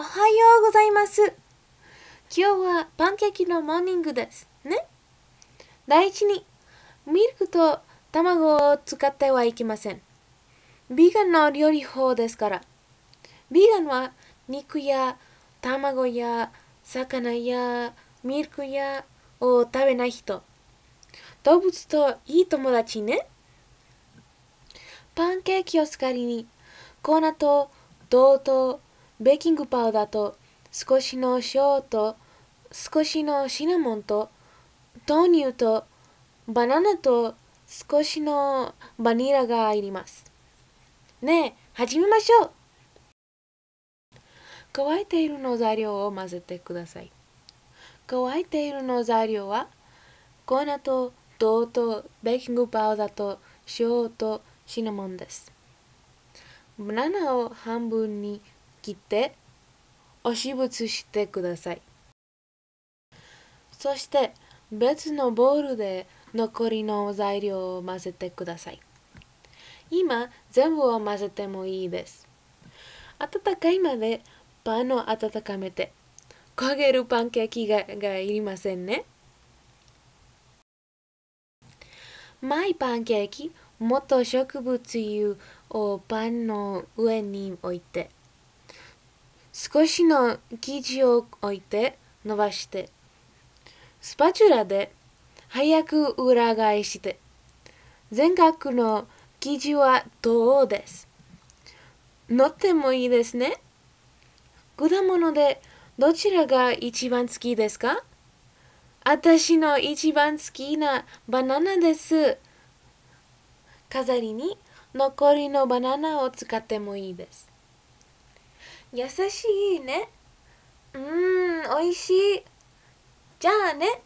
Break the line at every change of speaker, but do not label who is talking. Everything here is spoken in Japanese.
おはようございます。今日はパンケーキのモーニングです。ね。第一に、ミルクと卵を使ってはいけません。ビーガンの料理法ですから。ビーガンは肉や卵や魚やミルクやを食べない人。動物といい友達ね。パンケーキを使いに粉と銅とベーキングパウダーと少しの塩と少しのシナモンと豆乳とバナナと少しのバニラがいります。ねえ、始めましょう乾いているの材料を混ぜてください。乾いているの材料は粉と銅とベーキングパウダーと塩とシナモンです。バナナを半分に切って押しぶつしてください。そして別のボウルで残りの材料を混ぜてください。今全部を混ぜてもいいです。温かいまでパンを温めて焦げるパンケーキががいりませんね。マイパンケーキもっと植物油をパンの上に置いて少しの生地を置いて伸ばしてスパチュラで早く裏返して全角の生地は銅です乗ってもいいですね果物でどちらが一番好きですか？私の一番好きなバナナです。飾りに残りのバナナを使ってもいいです。優しいね。うーん、おいしい。じゃあね。